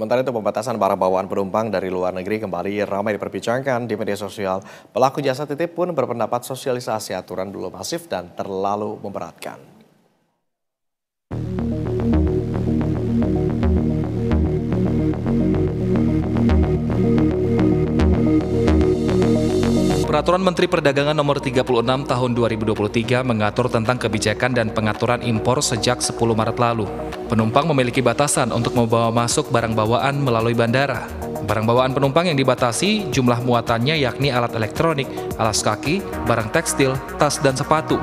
Sementara itu pembatasan barang bawaan penumpang dari luar negeri kembali ramai diperbincangkan di media sosial. Pelaku jasa titip pun berpendapat sosialisasi aturan belum masif dan terlalu memberatkan. Peraturan Menteri Perdagangan Nomor 36 Tahun 2023 mengatur tentang kebijakan dan pengaturan impor sejak 10 Maret lalu. Penumpang memiliki batasan untuk membawa masuk barang bawaan melalui bandara. Barang bawaan penumpang yang dibatasi jumlah muatannya yakni alat elektronik, alas kaki, barang tekstil, tas, dan sepatu.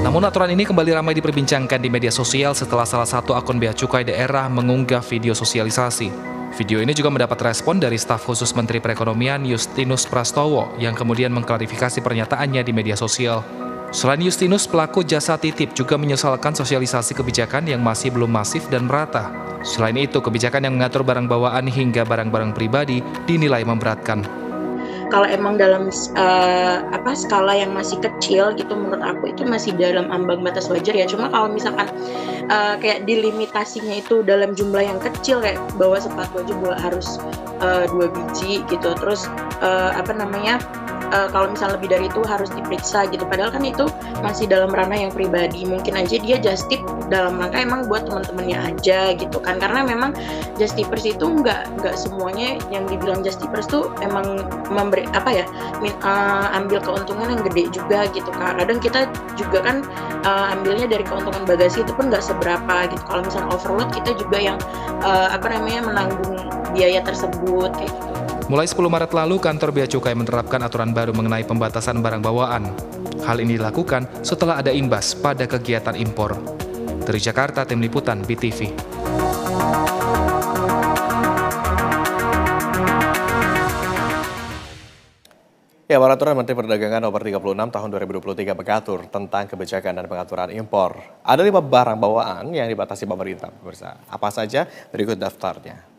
Namun aturan ini kembali ramai diperbincangkan di media sosial setelah salah satu akun bea cukai daerah mengunggah video sosialisasi. Video ini juga mendapat respon dari staf khusus Menteri Perekonomian Justinus Prastowo yang kemudian mengklarifikasi pernyataannya di media sosial. Selain Justinus, pelaku jasa titip juga menyesalkan sosialisasi kebijakan yang masih belum masif dan merata. Selain itu, kebijakan yang mengatur barang bawaan hingga barang-barang pribadi dinilai memberatkan kalau emang dalam uh, apa skala yang masih kecil gitu menurut aku itu masih dalam ambang batas wajar ya. Cuma kalau misalkan uh, kayak dilimitasinya itu dalam jumlah yang kecil kayak bawa sepatu aja bawa harus uh, dua biji gitu. Terus uh, apa namanya uh, kalau misalnya lebih dari itu harus diperiksa gitu. Padahal kan itu masih dalam ranah yang pribadi. Mungkin aja dia just tip dalam rangka emang buat teman-temannya aja gitu kan. Karena memang just tipers itu nggak nggak semuanya yang dibilang just tipers tuh emang memberi apa ya min, uh, ambil keuntungan yang gede juga gitu kan kadang kita juga kan uh, ambilnya dari keuntungan bagasi itu pun nggak seberapa gitu. Kalau misalnya overload kita juga yang uh, apa namanya menanggung biaya tersebut kayak Mulai 10 Maret lalu, kantor Bea Cukai menerapkan aturan baru mengenai pembatasan barang bawaan. Hal ini dilakukan setelah ada imbas pada kegiatan impor. Dari Jakarta, Tim Liputan BTV. Ya, peraturan Menteri Perdagangan nomor 36 tahun 2023 mengatur tentang kebijakan dan pengaturan impor. Ada lima barang bawaan yang dibatasi pemerintah. Apa saja? Berikut daftarnya.